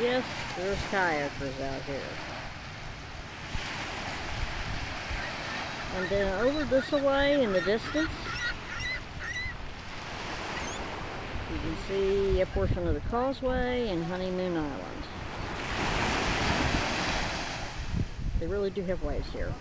Yes, there's kayakers out here. And then over this way in the distance, you can see a portion of the causeway and Honeymoon Island. They really do have waves here.